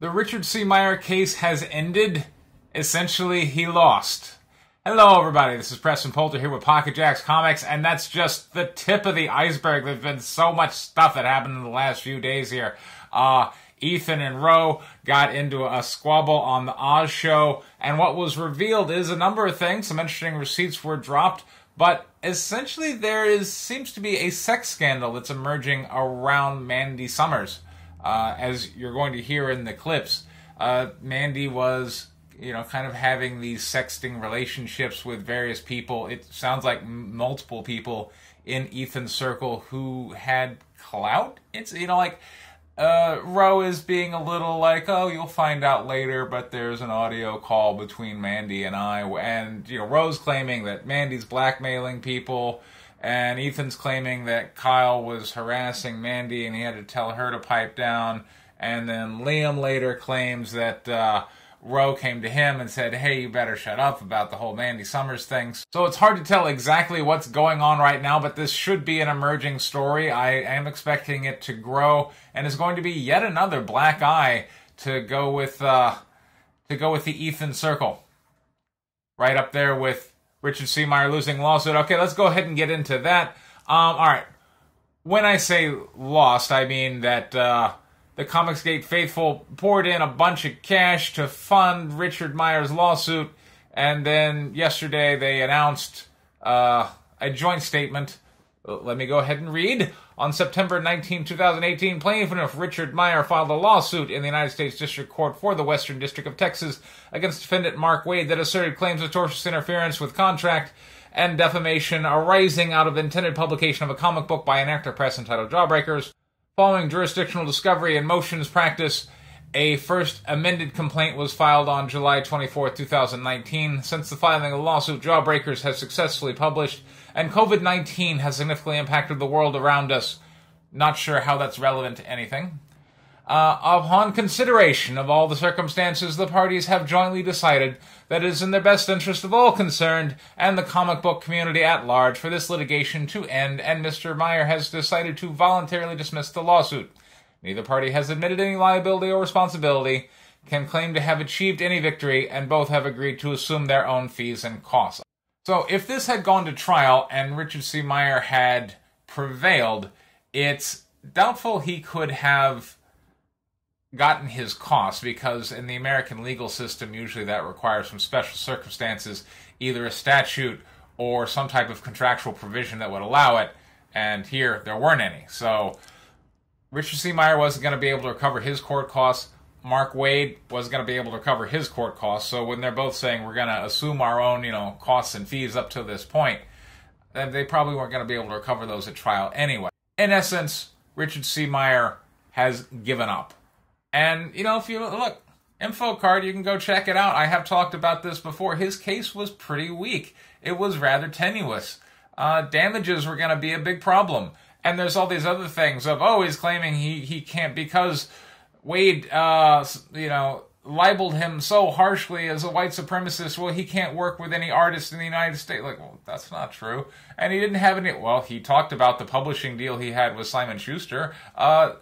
The Richard C. Meyer case has ended. Essentially, he lost. Hello, everybody. This is Preston Poulter here with Pocket Jacks Comics, and that's just the tip of the iceberg. There's been so much stuff that happened in the last few days here. Uh, Ethan and Ro got into a squabble on the Oz show, and what was revealed is a number of things. Some interesting receipts were dropped, but essentially there is seems to be a sex scandal that's emerging around Mandy Summers. Uh, as you're going to hear in the clips, uh, Mandy was, you know, kind of having these sexting relationships with various people. It sounds like multiple people in Ethan's circle who had clout. It's, you know, like, uh, is being a little like, oh, you'll find out later, but there's an audio call between Mandy and I. And, you know, Ro's claiming that Mandy's blackmailing people and Ethan's claiming that Kyle was harassing Mandy and he had to tell her to pipe down. And then Liam later claims that uh, Ro came to him and said, Hey, you better shut up about the whole Mandy Summers thing. So it's hard to tell exactly what's going on right now, but this should be an emerging story. I am expecting it to grow and is going to be yet another black eye to go with uh, to go with the Ethan circle. Right up there with Richard. Meyer losing lawsuit. Okay, let's go ahead and get into that. Um, all right. When I say lost, I mean that uh, the Comicsgate faithful poured in a bunch of cash to fund Richard Meyer's lawsuit, and then yesterday they announced uh, a joint statement. Uh, let me go ahead and read. On September 19, 2018, plaintiff Richard Meyer filed a lawsuit in the United States District Court for the Western District of Texas against defendant Mark Waid that asserted claims of tortious interference with contract and defamation arising out of intended publication of a comic book by Antarctic Press entitled Jawbreakers. Following jurisdictional discovery and motions practice, a first amended complaint was filed on July 24, 2019. Since the filing of the lawsuit, Jawbreakers has successfully published and COVID 19 has significantly impacted the world around us. Not sure how that's relevant to anything. Uh, upon consideration of all the circumstances, the parties have jointly decided that it is in the best interest of all concerned and the comic book community at large for this litigation to end, and Mr. Meyer has decided to voluntarily dismiss the lawsuit. Neither party has admitted any liability or responsibility, can claim to have achieved any victory, and both have agreed to assume their own fees and costs. So if this had gone to trial and Richard C. Meyer had prevailed, it's doubtful he could have gotten his costs because in the American legal system, usually that requires some special circumstances, either a statute or some type of contractual provision that would allow it. And here, there weren't any. So Richard C. Meyer wasn't going to be able to recover his court costs. Mark Waid was going to be able to cover his court costs. So when they're both saying we're going to assume our own, you know, costs and fees up to this point, they probably weren't going to be able to recover those at trial anyway. In essence, Richard C. Meyer has given up. And you know, if you look, info card, you can go check it out. I have talked about this before. His case was pretty weak. It was rather tenuous. Uh, damages were going to be a big problem. And there's all these other things of, oh, he's claiming he, he can't because Waid, uh, you know, libeled him so harshly as a white supremacist. Well, he can't work with any artist in the United States. Like, well, that's not true. And he didn't have any. Well, he talked about the publishing deal he had with Simon Schuster. Uh,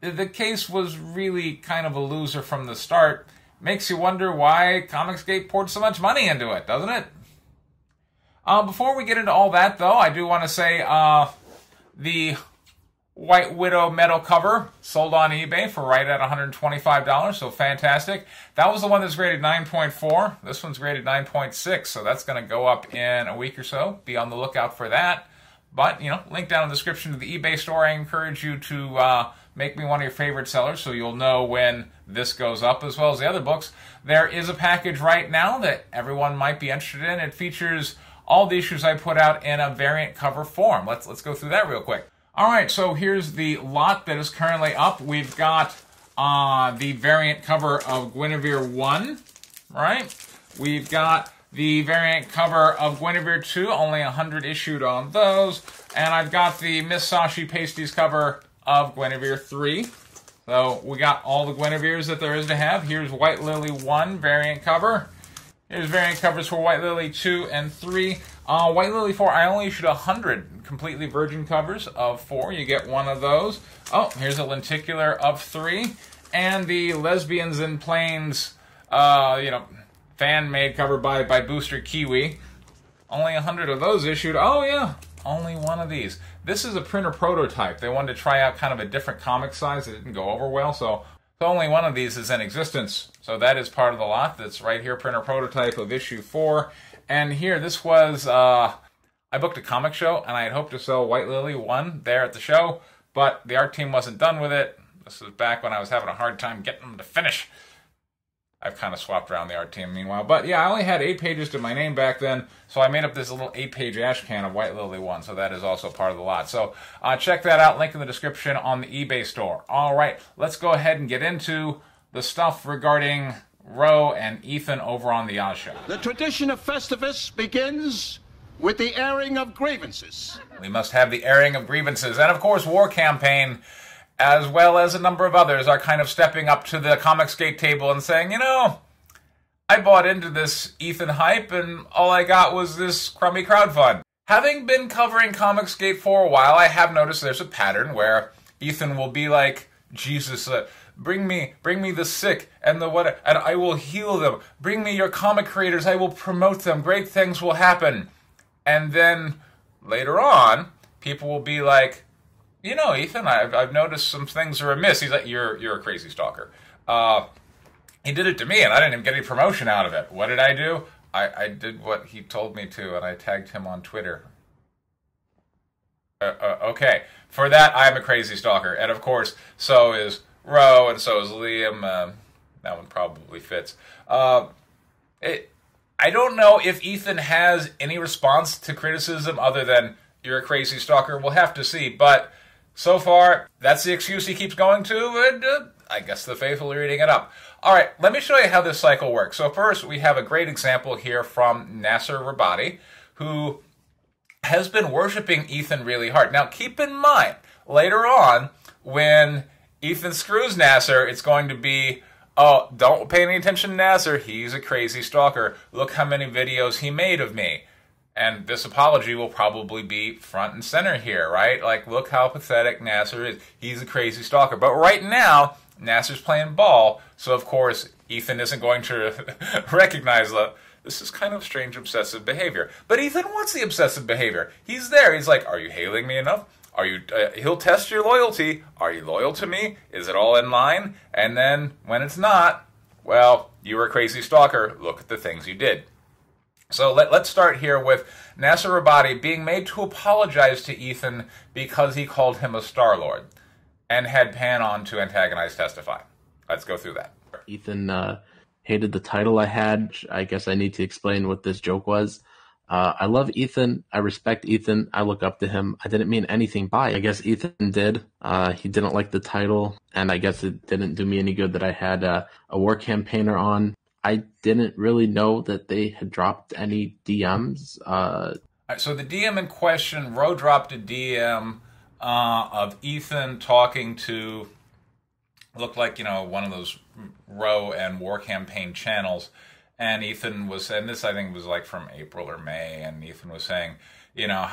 the case was really kind of a loser from the start. Makes you wonder why Comicsgate poured so much money into it, doesn't it? Uh, before we get into all that, though, I do want to say uh, the White Widow metal cover sold on eBay for right at $125, so fantastic. That was the one that's graded 9.4. This one's graded 9.6, so that's going to go up in a week or so. Be on the lookout for that. But, you know, link down in the description to the eBay store. I encourage you to uh, make me one of your favorite sellers so you'll know when this goes up as well as the other books. There is a package right now that everyone might be interested in. It features all the issues I put out in a variant cover form. Let's let's go through that real quick. All right, so here's the lot that is currently up. We've got uh, the variant cover of Guinevere 1, right? We've got the variant cover of Guinevere 2, only 100 issued on those. And I've got the Miss Sashi Pasties cover of Guinevere 3. So we got all the Guineveres that there is to have. Here's White Lily 1 variant cover. Here's variant covers for White Lily 2 and 3. Uh, White Lily 4, I only issued 100 completely virgin covers of 4. You get one of those. Oh, here's a lenticular of 3. and the Lesbians in Planes, uh, you know, fan made cover by by Booster Kiwi. Only a hundred of those issued. Oh yeah, only one of these. This is a printer prototype. They wanted to try out kind of a different comic size. It didn't go over well, so, only one of these is in existence. So that is part of the lot. That's right here, printer prototype of issue four. And here, this was uh, I booked a comic show, and I had hoped to sell White Lily one there at the show, but the art team wasn't done with it. This was back when I was having a hard time getting them to finish. I've kind of swapped around the art team meanwhile. But yeah, I only had eight pages to my name back then, so I made up this little eight page ash can of White Lily 1, so that is also part of the lot. So uh, check that out, link in the description on the eBay store. All right, let's go ahead and get into the stuff regarding Ro and Ethan over on the Oz Show. The tradition of Festivus begins with the airing of grievances. We must have the airing of grievances. And of course, War Campaign as well as a number of others, are kind of stepping up to the Comicsgate table and saying, you know, I bought into this Ethan hype and all I got was this crummy crowd crowdfund. Having been covering Comicsgate for a while, I have noticed there's a pattern where Ethan will be like, Jesus, uh, bring me, bring me the sick and the what, and I will heal them. Bring me your comic creators, I will promote them. Great things will happen. And then later on, people will be like, you know, Ethan, I've, I've noticed some things are amiss. He's like, you're you're a crazy stalker. Uh, he did it to me, and I didn't even get any promotion out of it. What did I do? I, I did what he told me to, and I tagged him on Twitter. Uh, uh, okay, for that, I'm a crazy stalker, and of course, so is Ro, and so is Liam. Uh, that one probably fits. Uh, it, I don't know if Ethan has any response to criticism other than you're a crazy stalker. We'll have to see, but so far, that's the excuse he keeps going to, and uh, I guess the faithful are eating it up. All right, let me show you how this cycle works. So first, we have a great example here from Nasser Rabadi, who has been worshiping Ethan really hard. Now, keep in mind, later on, when Ethan screws Nasser, it's going to be, oh, don't pay any attention to Nasser. He's a crazy stalker. Look how many videos he made of me. And this apology will probably be front and center here, right? Like, look how pathetic Nasser is. He's a crazy stalker. But right now, Nasser's playing ball, so of course, Ethan isn't going to recognize that this is kind of strange obsessive behavior. But Ethan wants the obsessive behavior. He's there. He's like, Are you hailing me enough? Are you? Uh, he'll test your loyalty. Are you loyal to me? Is it all in line? And then when it's not, well, you were a crazy stalker. Look at the things you did. So let, us start here with Nasser Rabadi being made to apologize to Ethan because he called him a Star Lord and had Pan on to antagonize Testify. Let's go through that. Ethan uh, hated the title I had. I guess I need to explain what this joke was. Uh, I love Ethan. I respect Ethan. I look up to him. I didn't mean anything by it. I guess Ethan did. Uh, he didn't like the title, and I guess it didn't do me any good that I had uh, a war campaigner on. I didn't really know that they had dropped any DMs. Uh, so the DM in question, Ro dropped a DM uh, of Ethan talking to looked like you know one of those Ro and War Campaign channels, and Ethan was, and this I think was like from April or May, and Ethan was saying, you know,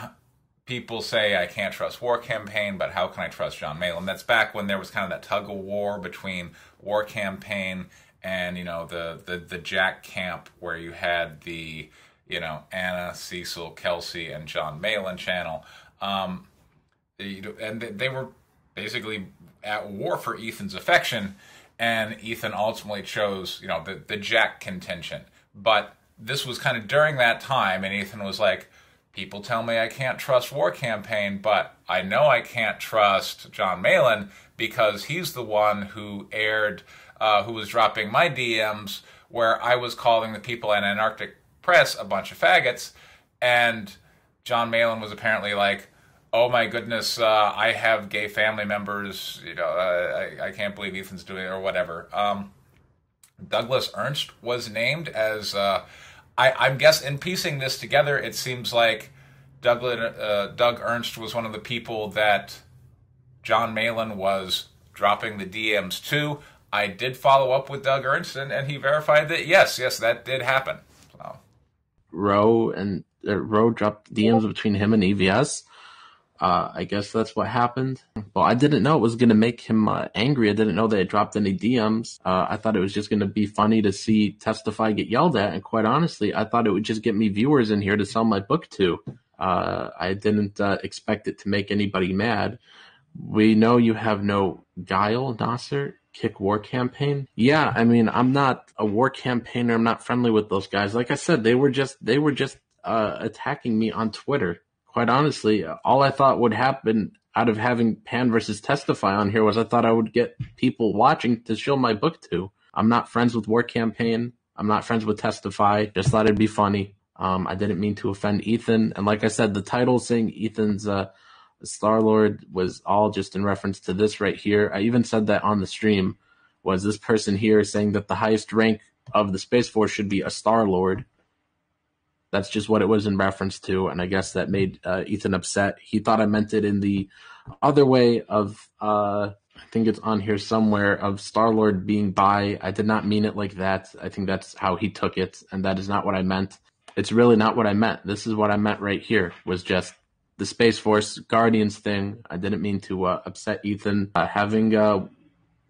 people say I can't trust War Campaign, but how can I trust John Malin? That's back when there was kind of that tug of war between War Campaign and you know the the the Jack camp where you had the you know Anna, Cecil, Kelsey, and John Malin channel, um, and they were basically at war for Ethan's affection, and Ethan ultimately chose you know the the Jack contention, but this was kind of during that time, and Ethan was like. People tell me I can't trust War Campaign, but I know I can't trust John Malin because he's the one who aired uh, who was dropping my DMs where I was calling the people at Antarctic Press a bunch of faggots, and John Malin was apparently like, "Oh my goodness, uh, I have gay family members. You know, I, I can't believe Ethan's doing it or whatever." Um, Douglas Ernst was named as. Uh, I, I'm guess in piecing this together, it seems like Douglas, uh, Doug Ernst was one of the people that John Malin was dropping the DMs to. I did follow up with Doug Ernst, and, and he verified that yes, yes, that did happen. So. Ro and uh, Ro dropped DMs between him and EVS. Uh, I guess that's what happened. Well, I didn't know it was going to make him uh, angry. I didn't know they had dropped any DMs. Uh, I thought it was just going to be funny to see Testify get yelled at. And quite honestly, I thought it would just get me viewers in here to sell my book to. Uh, I didn't uh, expect it to make anybody mad. We know you have no guile, Nasser. Kick war campaign. Yeah, I mean, I'm not a war campaigner. I'm not friendly with those guys. Like I said, they were just they were just uh, attacking me on Twitter. Quite honestly, all I thought would happen out of having Pan versus Testify on here was I thought I would get people watching to show my book to. I'm not friends with War Campaign. I'm not friends with Testify. Just thought it'd be funny. Um, I didn't mean to offend Ethan. And like I said, the title saying Ethan's uh, Star Lord was all just in reference to this right here. I even said that on the stream. Was this person here saying that the highest rank of the Space Force should be a Star Lord? That's just what it was in reference to, and I guess that made uh, Ethan upset. He thought I meant it in the other way of, uh, I think it's on here somewhere, of Star Lord being by. I did not mean it like that. I think that's how he took it, and that is not what I meant. It's really not what I meant. This is what I meant right here. Was just the Space Force Guardians thing. I didn't mean to uh, upset Ethan. Uh, having uh,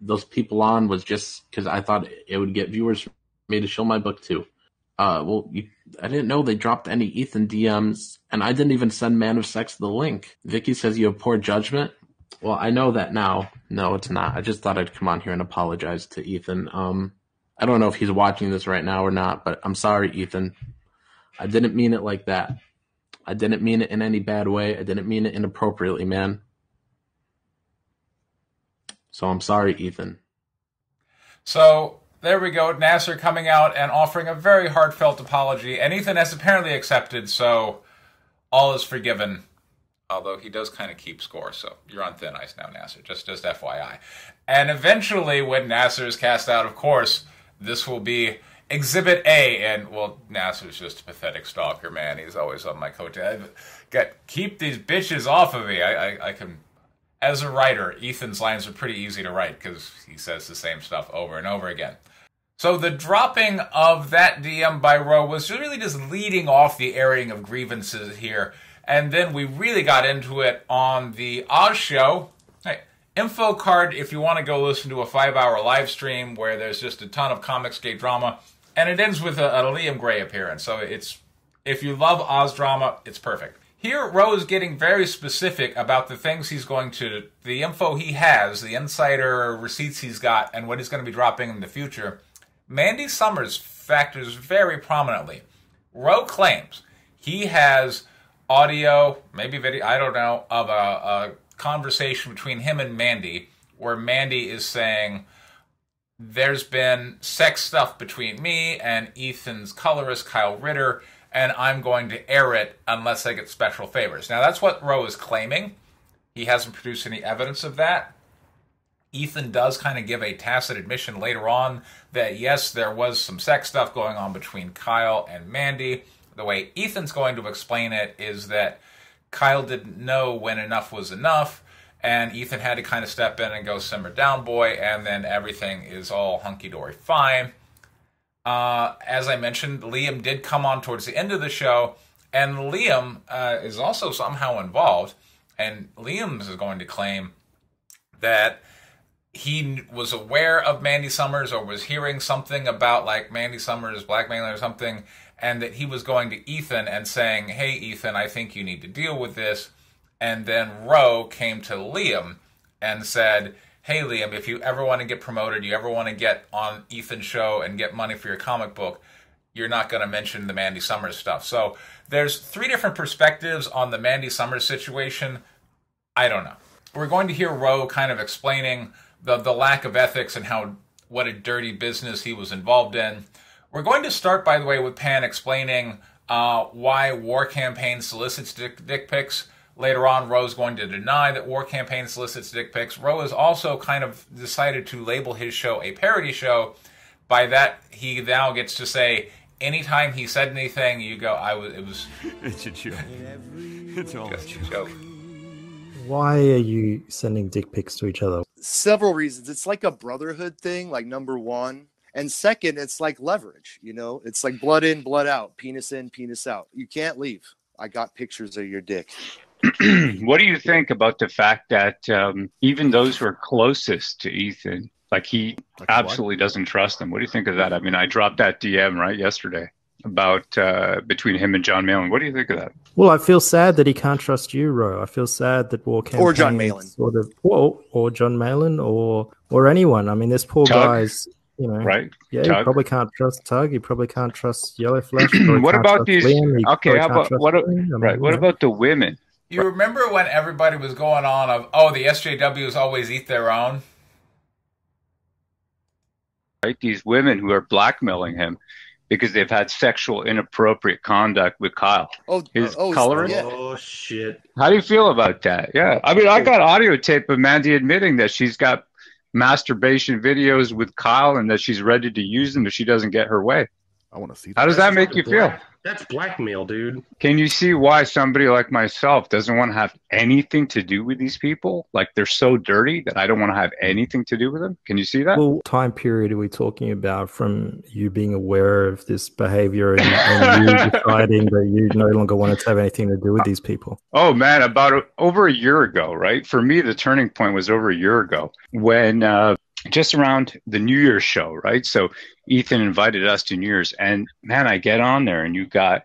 those people on was just because I thought it would get viewers for me to show my book to. Uh, well, you, I didn't know they dropped any Ethan DMs, and I didn't even send Man of Sex the link. Vicky says you have poor judgment. Well, I know that now. No, it's not. I just thought I'd come on here and apologize to Ethan. Um, I don't know if he's watching this right now or not, but I'm sorry, Ethan. I didn't mean it like that. I didn't mean it in any bad way. I didn't mean it inappropriately, man. So I'm sorry, Ethan. So there we go. Nasser coming out and offering a very heartfelt apology, and Ethan has apparently accepted, so all is forgiven. Although he does kind of keep score, so you're on thin ice now, Nasser. Just just FYI. And eventually, when Nasser is cast out, of course, this will be Exhibit A, and well, Nasser's just a pathetic stalker, man. He's always on my coat. Got keep these bitches off of me. I, I, I can as a writer, Ethan's lines are pretty easy to write because he says the same stuff over and over again. So the dropping of that DM by Ro was really just leading off the airing of grievances here. And then we really got into it on the Oz show. Hey, info card if you want to go listen to a five hour live stream where there's just a ton of Comicsgate drama. And it ends with a, a Liam Gray appearance. So it's if you love Oz drama, it's perfect. Here, Ro is getting very specific about the things he's going to, the info he has, the insider receipts he's got, and what he's going to be dropping in the future. Mandy Summers factors very prominently. Ro claims he has audio, maybe video, I don't know, of a, a conversation between him and Mandy where Mandy is saying, There's been sex stuff between me and Ethan's colorist, Kyle Ritter, and I'm going to air it unless I get special favors. Now, that's what Ro is claiming. He hasn't produced any evidence of that. Ethan does kind of give a tacit admission later on that yes, there was some sex stuff going on between Kyle and Mandy. The way Ethan's going to explain it is that Kyle didn't know when enough was enough, and Ethan had to kind of step in and go simmer down, boy, and then everything is all hunky dory fine. Uh, as I mentioned, Liam did come on towards the end of the show, and Liam uh, is also somehow involved. And Liam is going to claim that he was aware of Mandy Summers or was hearing something about like Mandy Summers blackmailing or something, and that he was going to Ethan and saying, "Hey, Ethan, I think you need to deal with this." And then Ro came to Liam and said, "Hey, Liam, if you ever want to get promoted, you ever want to get on Ethan's show and get money for your comic book." You're not going to mention the Mandy Summers stuff. So there's three different perspectives on the Mandy Summers situation. I don't know. We're going to hear Ro kind of explaining the the lack of ethics and how what a dirty business he was involved in. We're going to start, by the way, with Pan explaining uh, why War Campaign solicits dick, dick pics. Later on, Ro's going to deny that War Campaign solicits dick pics. Ro has also kind of decided to label his show a parody show. By that, he now gets to say, anytime he said anything, you go, I was, it was. It's a joke. It's all just a joke. Why are you sending dick pics to each other? several reasons. It's like a brotherhood thing, like number one. And second, it's like leverage, you know, it's like blood in, blood out, penis in, penis out. You can't leave. I got pictures of your dick. what do you think about the fact that um, even those who are closest to Ethan, like he Like what? absolutely doesn't trust him? What do you think of that? I mean, I dropped that DM right yesterday about uh, between him and John Malin. What do you think of that? Well, I feel sad that he can't trust you, Ro. I feel sad that War Campaign Or John Malin. sort of, or or John Malin, or or anyone. I mean, this poor Tug, guy's, you know, Right? yeah, he Tug? probably can't trust Tug. You probably can't trust Yellow Flash. What about these- okay, probably how about- what a- I mean, Right. What know. about the women? You remember when everybody was going on of, oh, the SJWs always eat their own? Right? These women who are blackmailing him because they've had sexual inappropriate conduct with Kyle. Oh, His oh, coloring? Yeah. Oh shit! How do you feel about that? Yeah. I mean, I got audio tape of Mandy admitting that she's got masturbation videos with Kyle and that she's ready to use them if she doesn't get her way. I want to see How does that make you feel? That's blackmail, dude. Can you see why somebody like myself doesn't want to have anything to do with these people? Like they're so dirty that I don't want to have anything to do with them? Can you see that? Well, time period are we talking about from you being aware of this behavior and, and you deciding that you no longer wanted to have anything to do with these people? Oh man, about a, over a year ago, right? For me, the turning point was over a year ago when uh, just around the New Year's show, right? So Ethan invited us to New Year's, and man, I get on there, and you got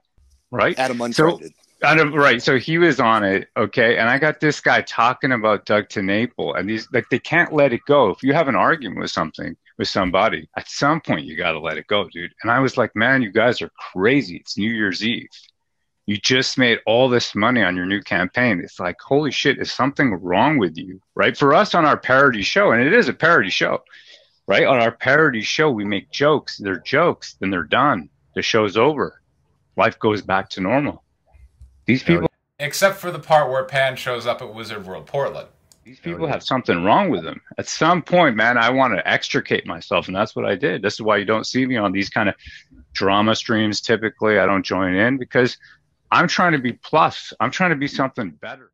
right. Adam So unfriended. I don't, right, so he was on it, okay, and I got this guy talking about Doug TenNapel, and these like they can't let it go. If you have an argument with something with somebody, at some point you got to let it go, dude. And I was like, man, you guys are crazy. It's New Year's Eve. You just made all this money on your new campaign. It's like, holy shit, is something wrong with you, right? For us on our parody show, and it is a parody show, right? On our parody show, we make jokes. They're jokes, then they're done. The show's over. Life goes back to normal. These people, Except for the part where Pan shows up at Wizard World Portland. these people have something wrong with them. At some point, man, I want to extricate myself, and that's what I did. This is why you don't see me on these kind of drama streams. Typically, I don't join in because I'm trying to be plus. I'm trying to be something better.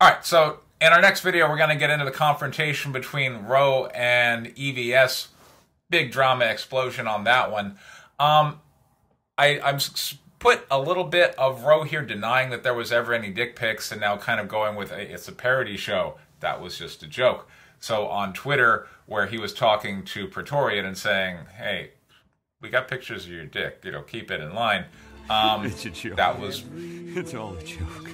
All right, so in our next video, we're going to get into the confrontation between Ro and EVS. Big drama explosion on that one. Um, I, I'm put a little bit of Ro here denying that there was ever any dick pics, and now kind of going with a, it's a parody show. That was just a joke. So on Twitter, where he was talking to Praetorian and saying, "Hey, we got pictures of your dick. You know, keep it in line." Um, It's a joke. that was It's all a joke.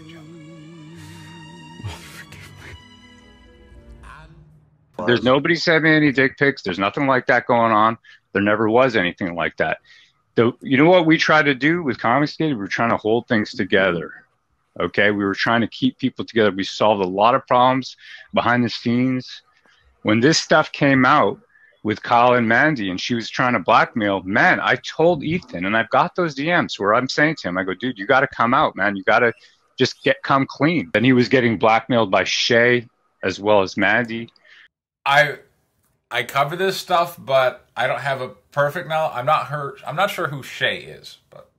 There's nobody sent me any dick pics. There's nothing like that going on. There never was anything like that. The, you know what we try to do with Comics Gate? We were trying to hold things together. Okay, we were trying to keep people together. We solved a lot of problems behind the scenes. When this stuff came out with Kyle and Mandy, and she was trying to blackmail, man, I told Ethan, and I've got those DMs where I'm saying to him, I go, dude, you got to come out, man. You got to just get come clean. And he was getting blackmailed by Shay as well as Mandy. I I cover this stuff, but I don't have a perfect now. I'm not her. I'm not sure who Shay is, but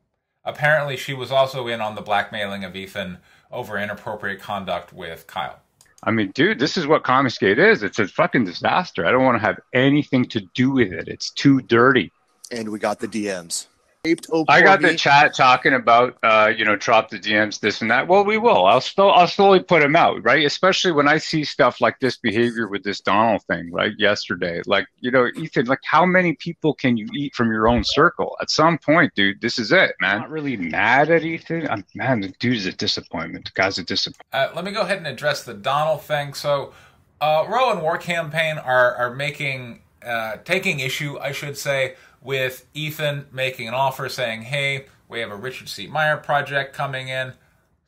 apparently she was also in on the blackmailing of Ethan over inappropriate conduct with Kyle. I mean, dude, this is what Comicsgate is. It's a fucking disaster. I don't want to have anything to do with it. It's too dirty. And we got the DMs. Aped I got the chat talking about, uh, you know, drop the DMs, this and that. Well, we will. I'll still, I'll slowly put them out, right? Especially when I see stuff like this behavior with this Donald thing, right? Yesterday, like, you know, Ethan, like, how many people can you eat from your own circle? At some point, dude, this is it, man. I'm not really mad at Ethan. I'm, man, the dude's a disappointment. The guy's a disappointment. Uh, let me go ahead and address the Donald thing. So, uh, Ro and War Campaign are are making uh, taking issue, I should say, with Ethan making an offer saying, "Hey, we have a Richard C. Meyer project coming in."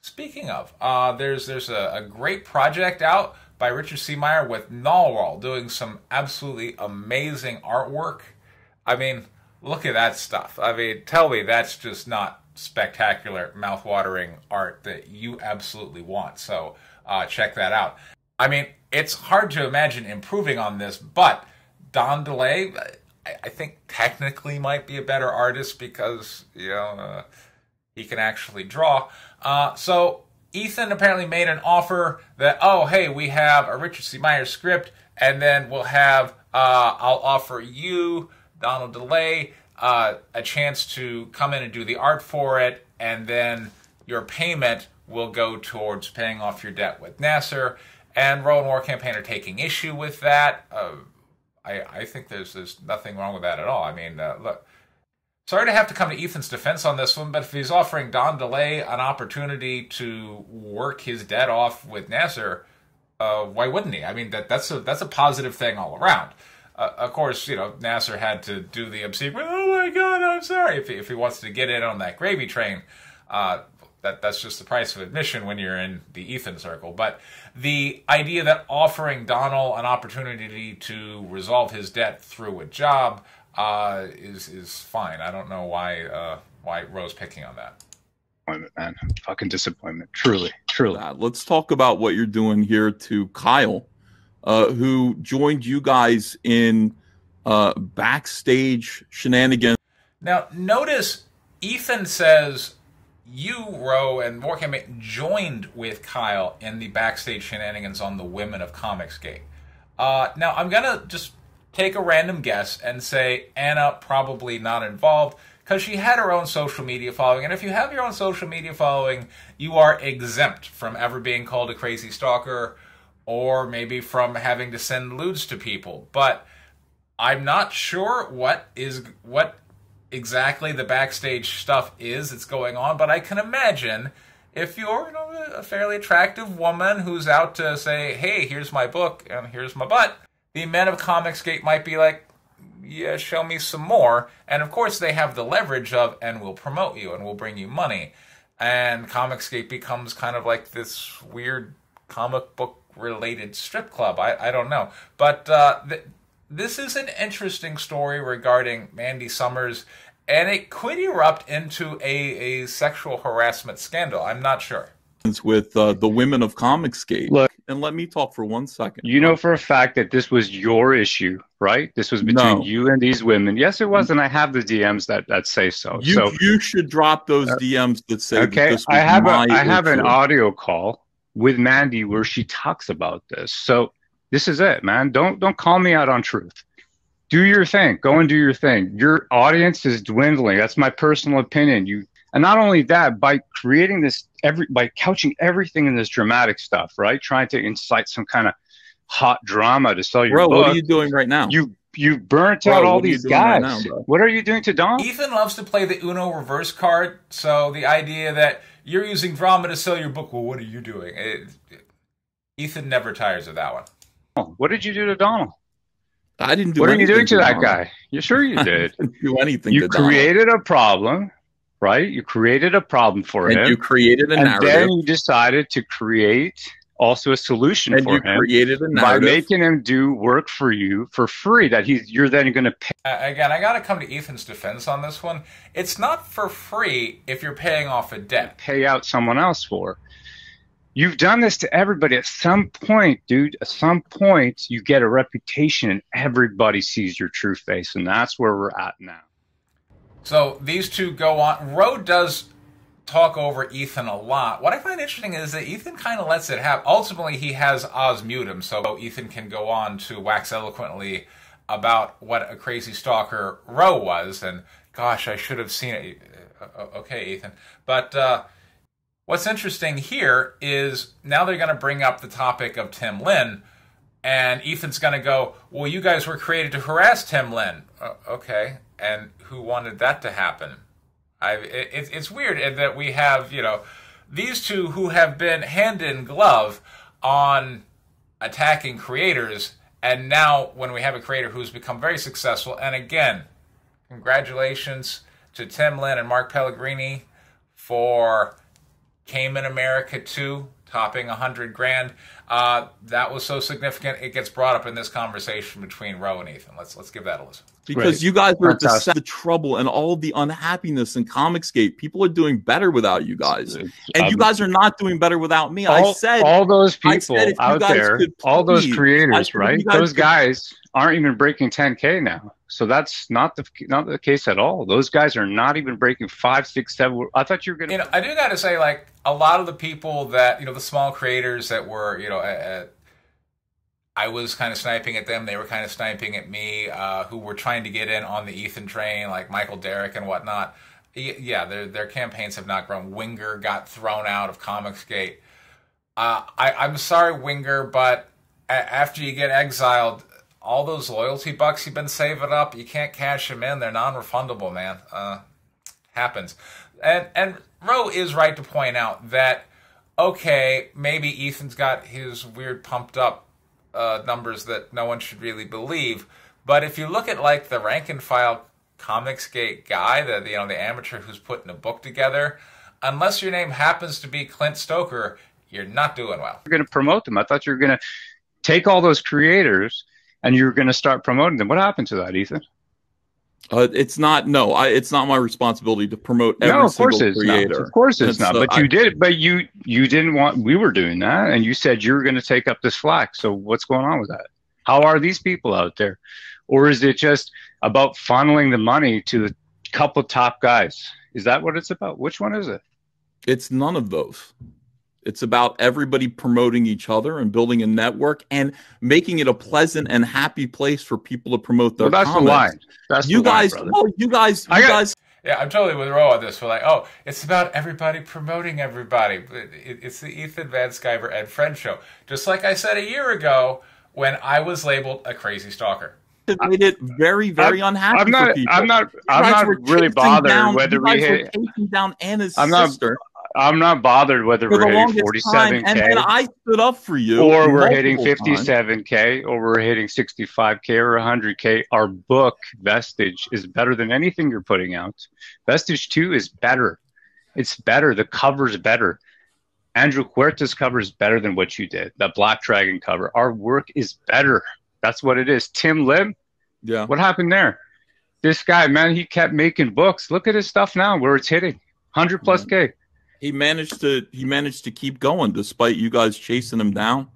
Speaking of, uh, there's there's a, a great project out by Richard C. Meyer with Narwhal doing some absolutely amazing artwork. I mean, look at that stuff. I mean, tell me that's just not spectacular, mouth-watering art that you absolutely want. So uh, check that out. I mean, it's hard to imagine improving on this, but Don DeLay, I, think technically might be a better artist because you know uh, he can actually draw. Uh, so Ethan apparently made an offer that oh hey we have a Richard C. Meyer script and then we'll have uh, I'll offer you Donald DeLay uh, a chance to come in and do the art for it and then your payment will go towards paying off your debt with Nasser. And Ro and War Campaign are taking issue with that. I, I think there's there's nothing wrong with that at all. I mean, uh, look, sorry to have to come to Ethan's defense on this one, but if he's offering Don DeLay an opportunity to work his debt off with Nasser, uh, why wouldn't he? I mean, that that's a that's a positive thing all around. Uh, of course, you know Nasser had to do the obscene. Oh my God, I'm sorry. If he, if he wants to get in on that gravy train, uh, that that's just the price of admission when you're in the Ethan circle. But the idea that offering Donald an opportunity to resolve his debt through a job uh, is is fine. I don't know why uh, why Ro's picking on that. Disappointment, man. Fucking disappointment. Truly, truly. Uh, let's talk about what you're doing here to Kyle, uh, who joined you guys in uh, backstage shenanigans. Now, notice Ethan says you, Ro, and Warcam joined with Kyle in the backstage shenanigans on the Women of Comics Gate. Uh, now, I'm going to just take a random guess and say Anna probably not involved because she had her own social media following. And if you have your own social media following, you are exempt from ever being called a crazy stalker or maybe from having to send lewds to people. But I'm not sure what is what exactly the backstage stuff is that's going on, but I can imagine if you're you know, a fairly attractive woman who's out to say, "Hey, here's my book and here's my butt," the men of Comicsgate might be like, "Yeah, show me some more." And of course, they have the leverage of, "And we'll promote you and we'll bring you money." And Comicsgate becomes kind of like this weird comic book related strip club. I, I don't know, but uh, th- this is an interesting story regarding Mandy Summers, and it could erupt into a, a sexual harassment scandal. I'm not sure. With uh, the women of Comicsgate. Look, and let me talk for one second. You know for a fact that this was your issue, right? This was between No. you and these women. Yes, it was, and I have the DMs that, that say so. You so you should drop those DMs that say okay, this was I have a, my I have an audio call with Mandy where she talks about this. So this is it, man. Don't don't call me out on truth. Do your thing. Go and do your thing. Your audience is dwindling. That's my personal opinion. You and not only that, by creating this every by couching everything in this dramatic stuff, right? Trying to incite some kind of hot drama to sell your Bro, book. what are you doing right now? You you burnt Bro, out all what are you these doing right guys. now, what are you doing to Don? Ethan loves to play the Uno reverse card, so the idea that you're using drama to sell your book, well, what are you doing? It, Ethan never tires of that one. What did you do to Donald? I didn't do What are you anything doing to that Donald. guy? You sure you did? I didn't do anything you to Donald. created a problem, right? You created a problem for and him, you created a and narrative then you decided to create also a solution and for you him created a by making him do work for you for free that he's you're then going to pay. Uh, again, I got to come to Ethan's defense on this one. It's not for free if you're paying off a debt. pay out someone else for. You've done this to everybody. At some point, dude, at some point, you get a reputation and everybody sees your true face. And that's where we're at now. So these two go on. Ro does talk over Ethan a lot. What I find interesting is that Ethan kind of lets it happen. Ultimately, he has Oz mute him, so Ethan can go on to wax eloquently about what a crazy stalker Ro was. And gosh, I should have seen it. Uh, Okay, Ethan. But uh, what's interesting here is now they're going to bring up the topic of Tim Lim. And Ethan's going to go, Well, you guys were created to harass Tim Lim. Uh, okay. And who wanted that to happen? I, it, it's- weird that we have, you know, these two who have been hand in glove on attacking creators. And now, when we have a creator who's become very successful, and again, congratulations to Tim Lim and Mark Pellegrini for Kamen America 2 topping 100 grand. Uh, that was so significant, it gets brought up in this conversation between Ro and Ethan. Let's let's give that a listen. because Right. you guys are at the, the trouble and all the unhappiness in Comicsgate. People are doing better without you guys, and you Um, guys are not doing better without me. I all, said all those people said if you out there, could all those creators, right? you guys Those could- guys aren't even breaking 10k now. So that's not the not the case at all. Those guys are not even breaking five, six, seven. I thought you were gonna. You know, I do got to say, like a lot of the people that you know, the small creators that were, you know, at, I was kind of sniping at them. They were kind of sniping at me. Uh, who were trying to get in on the Ethan train, like Michael Derrick and whatnot. Yeah, their their campaigns have not grown. Winger got thrown out of Comicsgate. Uh, I, I'm sorry, Winger, but after you get exiled, all those loyalty bucks you've been saving up, you can't cash them in. They're non-refundable, man. Uh, happens. And and Ro is right to point out that okay, maybe Ethan's got his weird pumped up uh, numbers that no one should really believe. But if you look at like the rank and file Comicsgate guy, the you know the amateur who's putting a book together, unless your name happens to be Clint Stoker, you're not doing well. You're going to promote them. I thought you were going to take all those creators and you're going to start promoting them. What happened to that, Ethan? Uh, it's not no, I, it's not my responsibility to promote every no, of course single it's creator. not. Of course it's It's, not. uh, But you I- did. But you you didn't want. We were doing that, and you said you were going to take up this slack. So what's going on with that? How are these people out there, or is it just about funneling the money to the couple top guys? Is that what it's about? Which one is it? It's none of those. It's about everybody promoting each other and building a network and making it a pleasant and happy place for people to promote their Well, that's the line. That's you the line, guys, brother. well, you guys, I you got- guys. Yeah, I'm totally with Ro on this. We're like, oh, it's about everybody promoting everybody. It- it- It's the Ethan Van Sciver Ed Friend show. Just like I said a year ago when I was labeled a crazy stalker. It made it very, very I'm- unhappy I'm not. for people. I'm not. I'm guys not really bothered down- whether you we guys hit. down Anna's I'm not- sister I'm not bothered whether we're hitting 47k. and, and I stood up for you. or we're hitting 57k or we're hitting 65k or 100k our book vestige is better than anything you're putting out. Vestige 2 is better. It's better. The cover's better. Andrew huerta's cover is better than what you did. The black dragon cover. Our work is better. That's what it is. Tim lim? Yeah. what happened there? This guy man he kept making books. Look at his stuff now where it's hitting. 100 plus k he managed to he managed to keep going despite you guys chasing him down.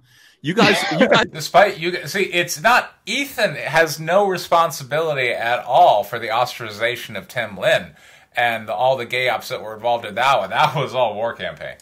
You guys, you guys, Despite you see, it's not Ethan has no responsibility at all for the ostracization of Tim Lim and all the gay ops that were involved in that one. That was all war campaign.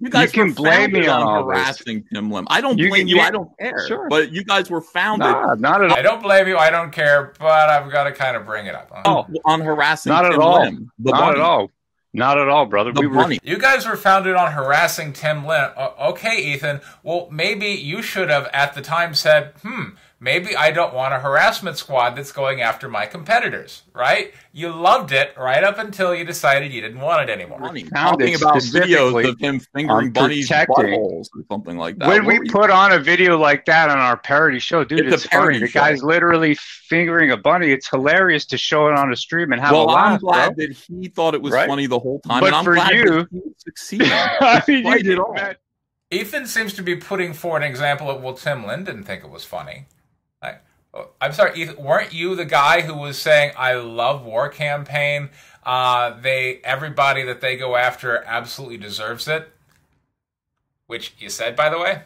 you guys can blame me on on all this. harassing Tim Lim. I don't You blame you. yeah, I don't care. sure. But you guys were founded nah, not at all I don't blame you. I don't care, but I've got to kind of bring it up. Oh. on harassing not at all Lim. Not bunny. at all not at all brother The we were. You guys were founded on harassing Tim Lim. Okay, Ethan. Well, maybe you should have at the time said, hmm, maybe I don't want a harassment squad that's going after my competitors, right? You loved it right up until you decided you didn't want it anymore. Bunny. Founded Talking about videos of him fingering on bunnies' protecting- buttholes or something like that. when What we put on a video like that on our parody show, dude, It's a it's, funny. parody The guy's literally fingering a bunny. It's hilarious to show it on a stream and have well, a laugh. I'm glad bro. that he thought it was Right? funny the whole time, But and I'm for glad you- he succeeded. I mean, Despite you- it all. Ethan seems to be putting for an example of, well, Tim Lim didn't think it was funny. I'm sorry, Ethan, weren't you the guy who was saying, I love War Campaign? Uh, they Everybody that they go after absolutely deserves it. Which you said, by the way.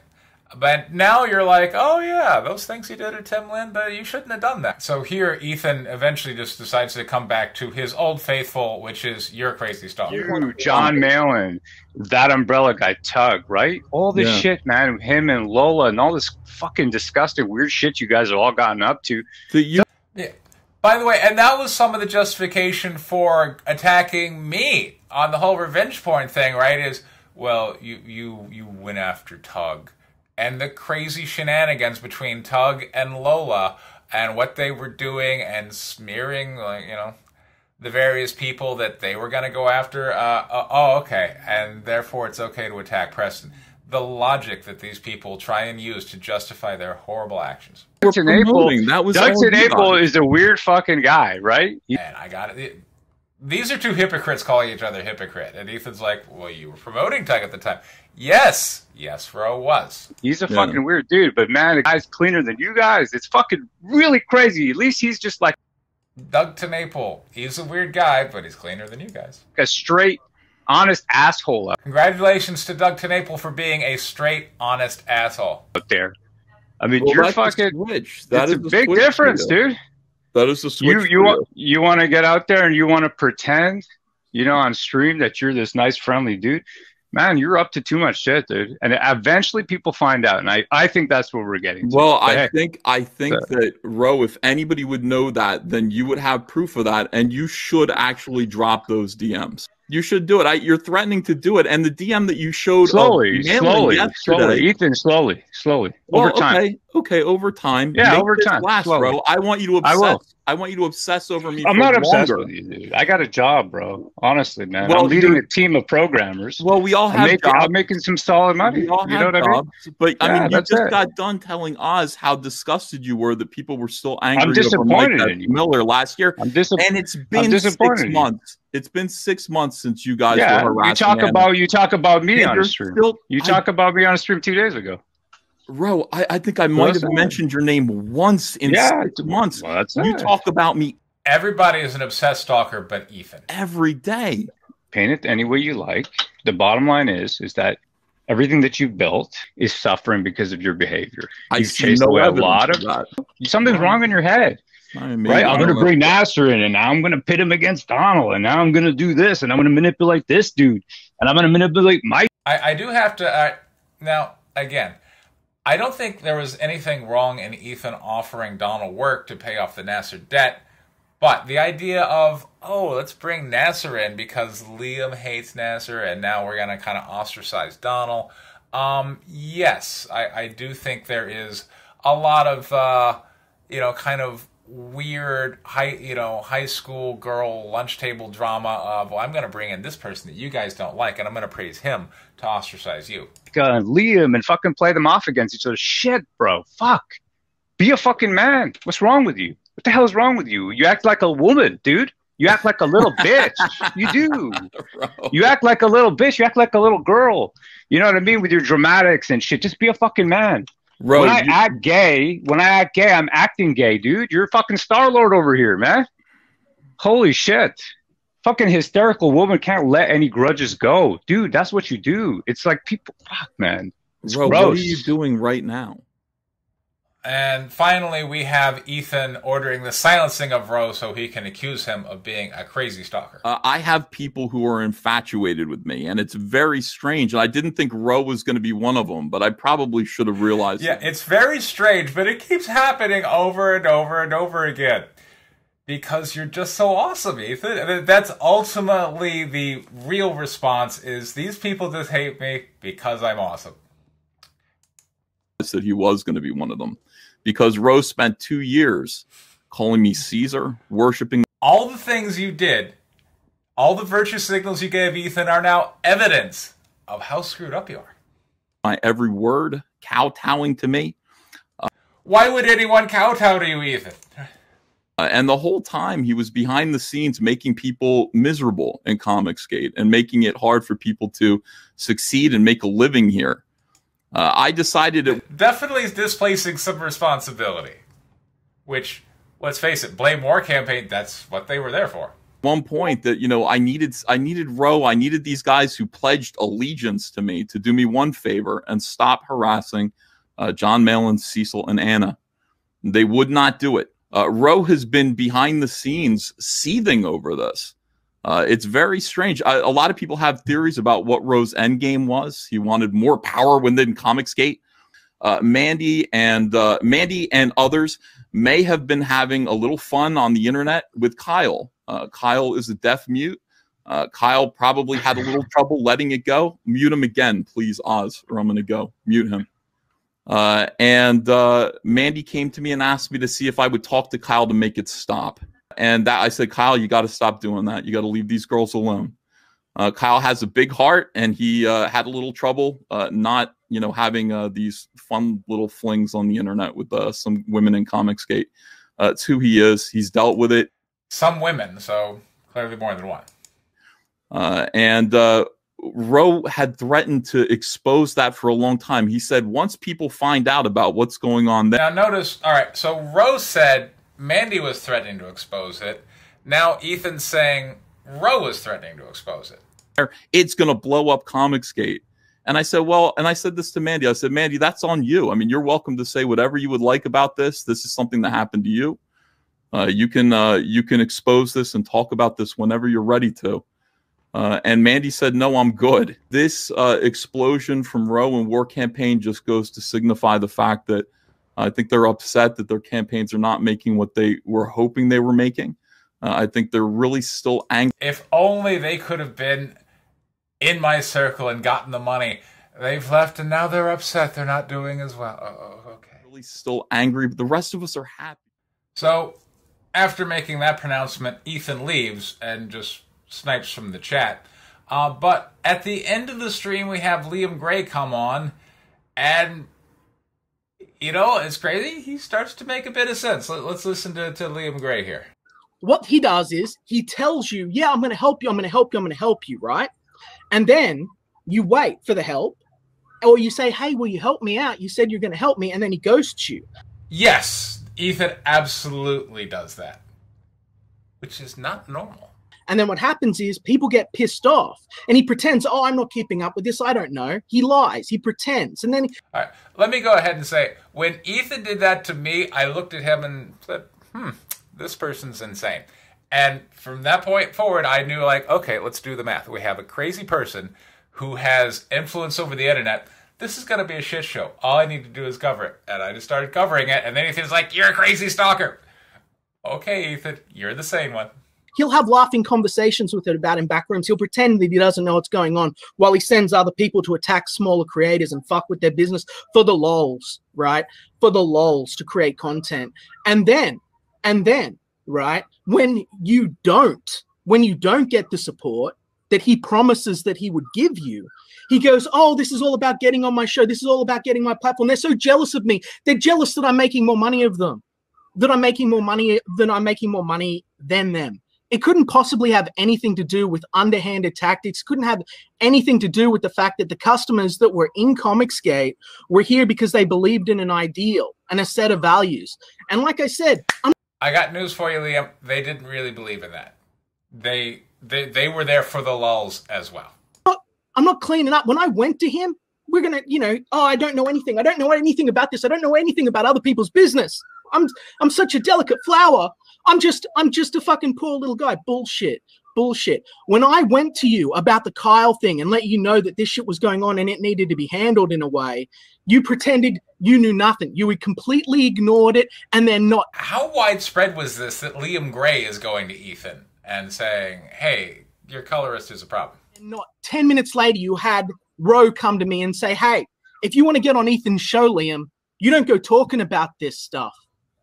But now you're like, oh yeah, those things he did to Tim Lim, but you shouldn't have done that. So here, Ethan eventually just decides to come back to his old faithful, which is you're crazy stalker. you, John Malin, that umbrella guy, Tug, right? All this Yeah. shit, man. Him and Lola and all this fucking disgusting weird shit you guys have all gotten up to. that you Yeah. By the way, and that was some of the justification for attacking me on the whole revenge porn thing, right? Is well, you you you went after Tug, and the crazy shenanigans between Tug and Lola, and what they were doing, and smearing, like you know, the various people that they were going to go after. Uh, uh, oh, okay, and therefore it's okay to attack Preston. The logic that these people try and use to justify their horrible actions. Doug promoting. That was Doug all you is a weird fucking guy, right? And I got it. These are two hypocrites calling each other hypocrite. And Ethan's like, well, you were promoting Tug at the time. Yes. Yes, Ro was. He's a Yeah. fucking weird dude, but man, the guy's cleaner than you guys. It's fucking really crazy. At least he's just like Doug TenNapel. He's a weird guy, but he's cleaner than you guys. a straight, honest asshole out Congratulations to Doug TenNapel for being a straight, honest asshole. there. I mean, Well, you're fucking. switch. That it's is a big switch difference, for dude. That is the switch. You you want you want to get out there and you want to pretend, you know, on stream that you're this nice, friendly dude. man, you're up to too much shit, dude. And eventually people find out. And I, I think that's what we're getting to. Well, But I hey, think I think So- that Ro, if anybody would know that, then you would have proof of that, and you should actually drop those DMs. You should do it. I, you're threatening to do it, and the DM that you showed oh, slowly, slowly, slowly. Ethan, slowly, slowly. Well, over time. Okay, okay, over time. Yeah, Make over time, Last, slowly. bro. I want you to I obsess. I, want you to obsess over me. I'm not obsessed longer. with you, dude. I got a job, bro. Honestly, man. Well, I'm leading you're- a team of programmers. Well, we all I'm have making, jobs. I'm making some solid money. We all You have know what I mean? jobs, but I mean, you just it. got done telling Oz how disgusted you were that people were still angry. I'm over Mike disappointed in you. Miller last year, I'm disappointed. and it's been six disappointed in you. months. It's been six months since you guys Yeah, were you talk Anna. about you talk about me And on stream. still- you I- talk about me on a stream two days ago. Ro, I, I think I might have Listen. mentioned your name once in Yeah, six months. Well, that's You it. talk about me Everybody is an obsessed stalker, but Ethan. every day. Paint it any way you like. The bottom line is is that everything that you've built is suffering because of your behavior. I You've see chased no away a lot of of that. something's wrong in your head. I mean, right? I I'm going to bring Nasser in, and now I'm going to pit him against Donald, and now I'm going to do this, and I'm going to manipulate this dude, and I'm going to manipulate Mike. I, I do have to. Uh, now, again, I don't think there was anything wrong in Ethan offering Donald work to pay off the Nasser debt. But the idea of, oh, let's bring Nasser in because Liam hates Nasser and now we're going to kind of ostracize Donald. Um, yes, I, I do think there is a lot of, uh, you know, kind of weird high you know high school girl lunch table drama of well i'm going to bring in this person that you guys don't like and i'm going to praise him to ostracize you uh, Liam and fucking play them off against each other. Shit, bro. Fuck. Be a fucking man. What's wrong with you? What the hell is wrong with you? You act like a woman, dude. You act like a little bitch. You do. You act like a little bitch. You act like a little girl. You know what I mean? With your dramatics and shit. Just be a fucking man. Ro, when I you- act gay, when I act gay, I'm acting gay, dude. You're a fucking Star Lord over here, man. Holy shit. Fucking hysterical woman can't let any grudges go. Dude, that's what you do. It's like people, fuck, man. It's Ro, what are you doing right now? And finally we have ethan ordering the silencing of rose so he can accuse him of being a crazy stalker Uh, I have people who are infatuated with me, and it's very strange. And I didn't think Ro was going to be one of them, but I probably should have realized. yeah it. it's very strange but it keeps happening over and over and over again because you're just so awesome ethan and that's ultimately the real response is these people just hate me because i'm awesome that he was going to be one of them because Rose spent two years calling me Caesar, worshiping all the things you did, all the virtue signals you gave Ethan are now evidence of how screwed up you are. my every word, kowtowing to me. Why would anyone kowtow to you, Ethan? Uh, and the whole time he was behind the scenes making people miserable in Comicsgate and making it hard for people to succeed and make a living here. Uh, I decided it Definitely is displacing some responsibility. Which, let's face it, Blame War campaign, that's what they were there for. one point that you know I needed I needed Ro I needed these guys who pledged allegiance to me to do me one favor and stop harassing uh, Jon Malin, Cecil, and Anna. They would not do it. Uh, Ro has been behind the scenes seething over this. Uh, it's very strange. I, a lot of people have theories about what Ro's end game was. He wanted more power within Comicsgate. Uh, Mandy and uh, Mandy and others may have been having a little fun on the internet with Kyle. Uh, Kyle is a deaf mute. Uh, Kyle probably had a little trouble letting it go. Mute him again, please, Oz, or I'm going to go. Mute him. Uh, and uh, Mandy came to me and asked me to see if I would talk to Kyle to make it stop. And that I said, Kyle, you got to stop doing that. You got to leave these girls alone. Uh, Kyle has a big heart, and he uh, had a little trouble uh, not, you know, having uh, these fun little flings on the internet with uh, some women in Comicsgate. Uh, it's who he is. He's dealt with it. Some women, so clearly more than one. Uh, and uh, Ro had threatened to expose that for a long time. He said once people find out about what's going on there, Now, notice, all right, so Rose said Mandy was threatening to expose it. Now, Ethan's saying Ro was threatening to expose it. it's going to blow up Comicsgate. And I said, well, and I said this to Mandy. I said, Mandy, that's on you. I mean, you're welcome to say whatever you would like about this. This is something that happened to you. Uh, you can uh, you can expose this and talk about this whenever you're ready to. Uh, and Mandy said, "No, I'm good." This uh, explosion from Ro and War Campaign just goes to signify the fact that I think they're upset that their campaigns are not making what they were hoping they were making. Uh, I think they're really still angry. If only they could have been in my circle and gotten the money. They've left and now they're upset. They're not doing as well. Oh, okay. Really still angry, but the rest of us are happy. So, after making that pronouncement, Ethan leaves and just snipes from the chat. Uh, but at the end of the stream, we have Liam Gray come on, and you know it's crazy. He starts to make a bit of sense. Let, us listen to, to Liam Gray here. What he does is he tells you, "Yeah, I'm going to help you. I'm going to help you. I'm going to help you." Right, and then you wait for the help, or you say, "Hey, will you help me out? You said you're going to help me," and then he ghosts you. Yes, Ethan absolutely does that, which is not normal. And then what happens is people get pissed off and he pretends, oh, I'm not keeping up with this. I don't know. He lies. He pretends. And then. All right. Let me go ahead and say when Ethan did that to me, I looked at him and said, hmm, this person's insane. And from that point forward, I knew, like, okay, let's do the math. We have a crazy person who has influence over the internet. This is going to be a shit show. All I need to do is cover it. And I just started covering it. And then Ethan's like, you're a crazy stalker. Okay, Ethan, you're the sane one he'll have laughing conversations with it about in back rooms. He'll pretend that he doesn't know what's going on while he sends other people to attack smaller creators and fuck with their business for the lols, right? For the lols to create content. And then, and then, right, when you don't, when you don't get the support that he promises that he would give you, he goes, Oh, this is all about getting on my show. This is all about getting my platform. They're so jealous of me. They're jealous that I'm making more money of them, that I'm making more money, than I'm making more money than them it couldn't possibly have anything to do with underhanded tactics couldn't have anything to do with the fact that the customers that were in comicsgate were here because they believed in an ideal and a set of values. And like i said I'm- i got news for you liam. They didn't really believe in that. They they, they were there for the lulls as well. I'm not cleaning up. When i went to him we're gonna you know oh i don't know anything. I don't know anything about this. I don't know anything about other people's business. I'm i'm such a delicate flower I'm just I'm just a fucking poor little guy. Bullshit. Bullshit. When I went to you about the Kyle thing and let you know that this shit was going on and it needed to be handled in a way, you pretended you knew nothing. You completely ignored it and then not. How widespread was this that Liam Gray is going to Ethan and saying, hey, your colorist is a problem? And not 10 minutes later, you had Ro come to me and say, hey, if you want to get on Ethan's show, Liam, you don't go talking about this stuff.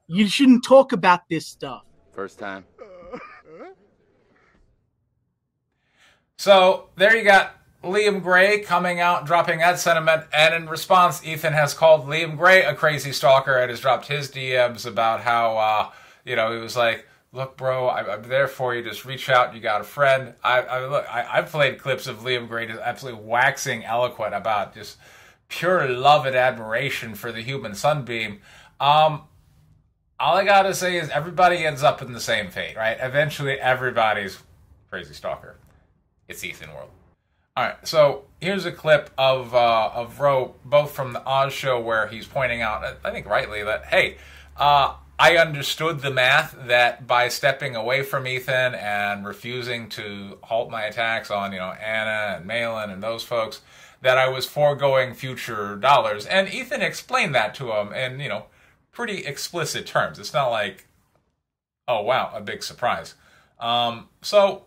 You shouldn't talk about this stuff. First time. So there you got Liam Gray coming out, dropping that sentiment, and in response, Ethan has called Liam Gray a crazy stalker and has dropped his DMs about how, uh, you know, he was like, "Look, bro, I, am there for you. Just reach out. You got a friend." I, I look, I, have played clips of Liam Gray just absolutely waxing eloquent about just pure love and admiration for the human sunbeam. Um, all I gotta say is everybody ends up in the same fate, right? Eventually, everybody's crazy stalker. It's Ethan World. All right, so here's a clip of uh, of Ro, both from the Oz show where he's pointing out, I think rightly, that hey, uh, I understood the math that by stepping away from Ethan and refusing to halt my attacks on you know Anna and Malin and those folks, that I was foregoing future dollars, and Ethan explained that to him, and you know pretty explicit terms. It's not like, oh wow, a big surprise. Um, so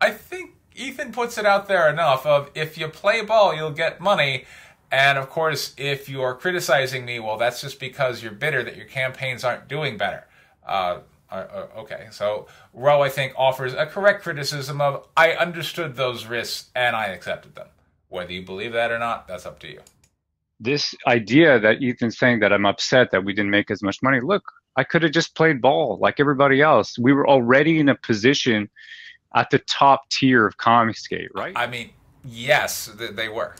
I think Ethan puts it out there enough of if you play ball, you'll get money. And of course, if you're criticizing me, well, that's just because you're bitter that your campaigns aren't doing better. Uh, uh, uh okay, so Ro, I think, offers a correct criticism of I understood those risks and I accepted them. Whether you believe that or not, that's up to you this idea that Ethan's saying that I'm upset that we didn't make as much money. Look, I could have just played ball like everybody else. We were already in a position at the top tier of Comicsgate, right? I mean, yes, they were.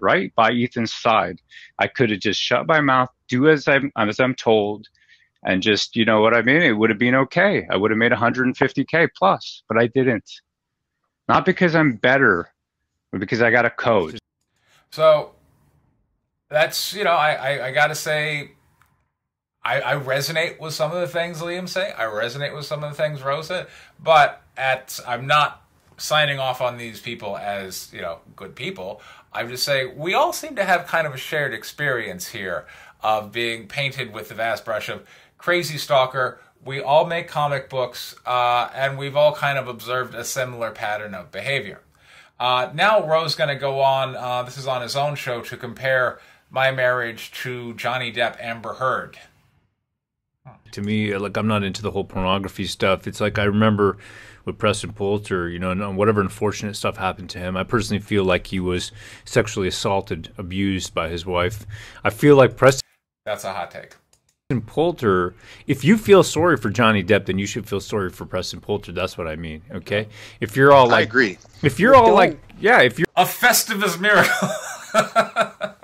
Right by Ethan's side, I could have just shut my mouth, do as I'm as I'm told, and just you know what I mean. It would have been okay. I would have made 150k plus, but I didn't. Not because I'm better, but because I got a code. So that's you know I I, I got to say I, I resonate with some of the things Liam say. I resonate with some of the things Rose said, but at I'm not signing off on these people as you know good people. I'm just saying we all seem to have kind of a shared experience here of being painted with the vast brush of crazy stalker. We all make comic books, uh, and we've all kind of observed a similar pattern of behavior. Uh, now Ro's going to go on. Uh, this is on his own show to compare my marriage to Johnny Depp Amber Heard. To me, uh, like I'm not into the whole pornography stuff. It's like I remember with Preston Poulter, you know, and uh, whatever unfortunate stuff happened to him. I personally feel like he was sexually assaulted, abused by his wife. I feel like Preston. That's a hot take. Preston Poulter, if you feel sorry for Johnny Depp, then you should feel sorry for Preston Poulter. That's what I mean. Okay, if you're all like, I agree. If you're all like, yeah, if you're a Festivus miracle.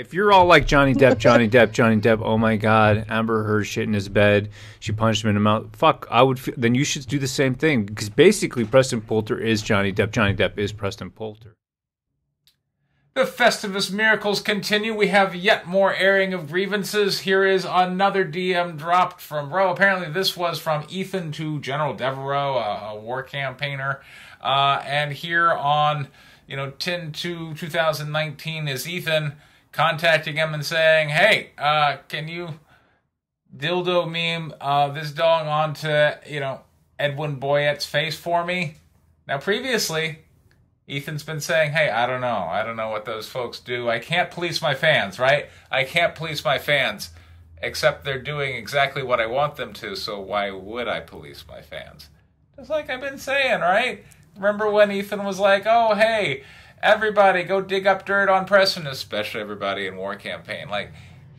if you're all like Johnny Depp, Johnny Depp, Johnny Depp, oh my God, Amber Heard shit in his bed, she punched him in the mouth. Fuck, I would. Then you should do the same thing because basically Preston Poulter is Johnny Depp. Johnny Depp is Preston Poulter. The Festivus miracles continue. We have yet more airing of grievances. Here is another DM dropped from Ro. Apparently, this was from Ethan to General Devereaux, a, a war campaigner. Uh, and here on, you know, 10 to 2019 is Ethan contacting him and saying, hey, uh, can you dildo meme uh, this dog onto, you know, Edwin Boyette's face for me? Now, previously, Ethan's been saying, hey, I don't know. I don't know what those folks do. I can't police my fans, right? I can't police my fans, except they're doing exactly what I want them to, so why would I police my fans? Just like I've been saying, right? Remember when Ethan was like, oh, hey, everybody go dig up dirt on Preston, especially everybody in War Campaign. Like,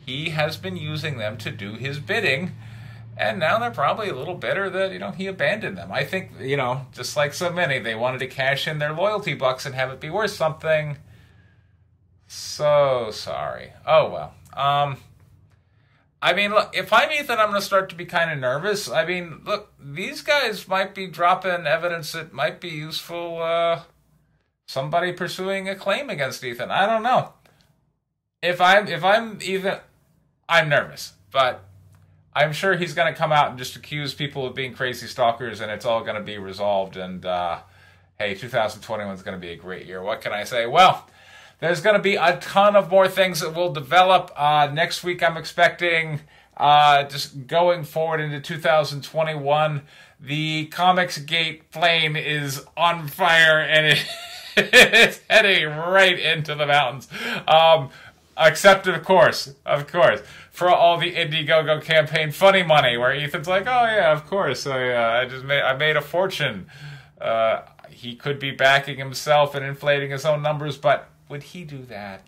he has been using them to do his bidding and now they're probably a little bitter that you know he abandoned them. I think you know, just like so many, they wanted to cash in their loyalty bucks and have it be worth something. So sorry. Oh well. Um, I mean, look, if I'm Ethan, I'm going to start to be kind of nervous. I mean, look, these guys might be dropping evidence that might be useful. Uh, somebody pursuing a claim against Ethan. I don't know. If I'm if I'm Ethan, I'm nervous, but I'm sure he's going to come out and just accuse people of being crazy stalkers, and it's all going to be resolved. And uh, hey, 2021 is going to be a great year. What can I say? Well, there's going to be a ton of more things that will develop uh, next week. I'm expecting uh, just going forward into 2021. The Comicsgate flame is on fire, and it it's heading right into the mountains. Um, except of course, of course, for all the Indiegogo campaign funny money, where Ethan's like, "Oh yeah, of course, I, uh, I just made I made a fortune." Uh, he could be backing himself and inflating his own numbers, but would he do that?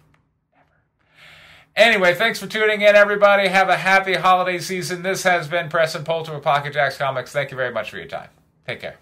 Anyway, thanks for tuning in, everybody. Have a happy holiday season. This has been Preston Poulter with Pocket Jacks Comics. Thank you very much for your time. Take care.